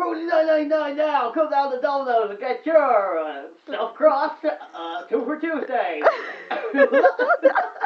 Forty nine ninety nine now. Come down to Domino's and get your uh, stuffed crust Uh, two for Tuesday.